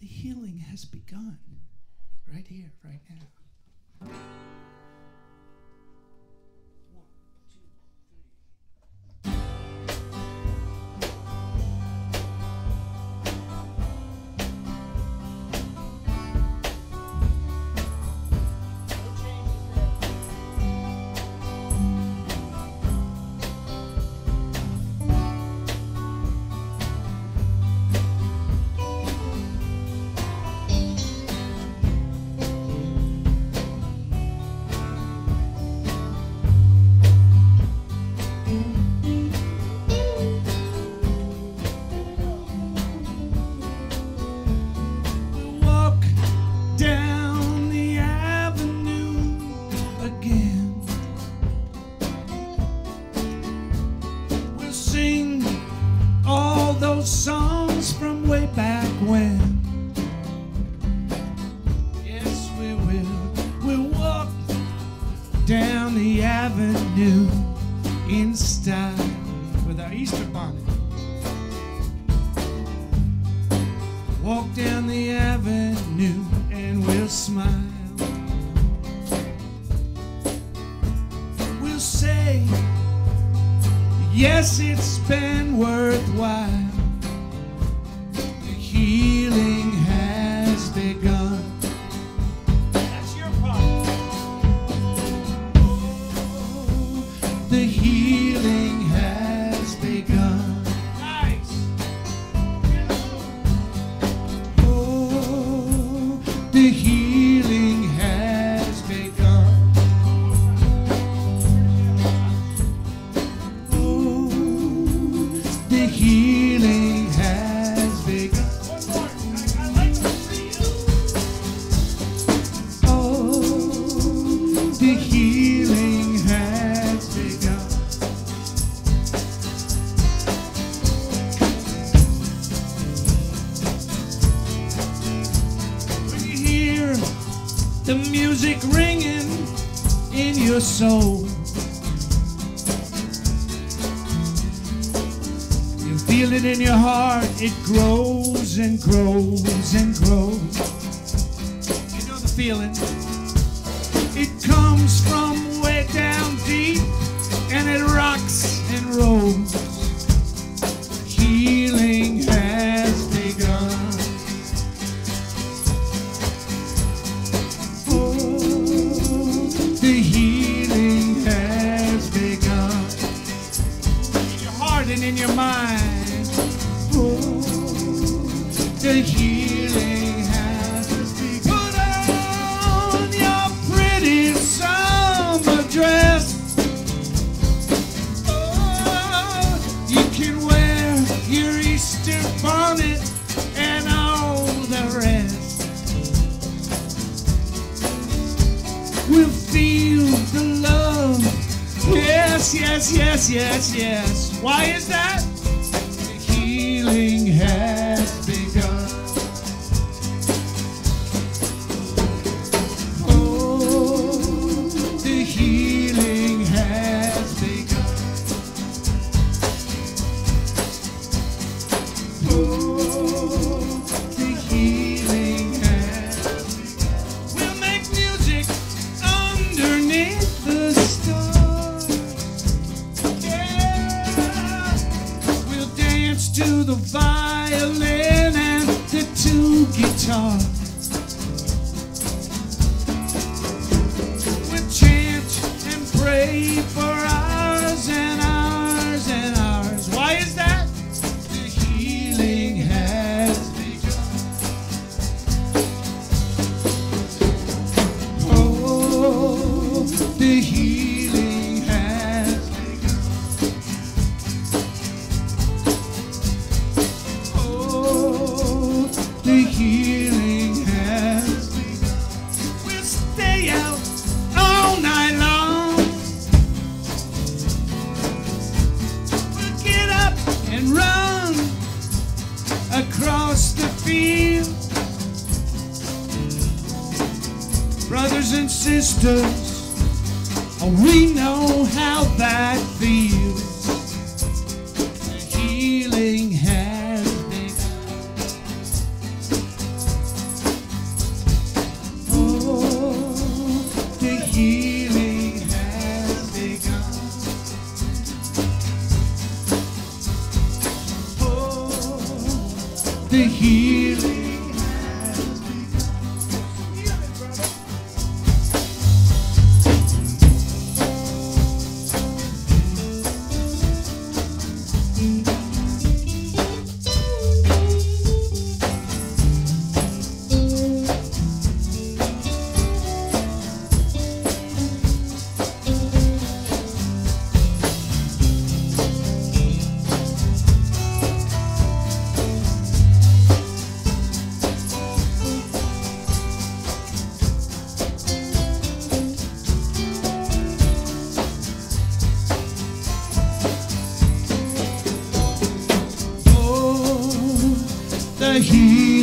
the healing has begun right here, right now. Avenue in style with our Easter bonnet. Walk down the avenue and we'll smile. We'll say, Yes, it's been worthwhile. Healing has begun. Nice. Oh, the healing has begun. Oh, the healing has begun. Oh, the healing the music ringing in your soul, you feel it in your heart, it grows and grows and grows. You know the feeling. It comes from way down deep and it rocks and rolls. Your in your mind. Oh, the healing has begun. Put on your pretty summer dress. Oh, you can wear your Easter bonnet and all the rest. We'll feel the love. Yes, yes, yes, yes, yes. Why is that? To the violin and the two guitars. Chant and pray for sisters, and we know how that feels. The healing has begun. Oh, the healing has begun. Oh, the healing. The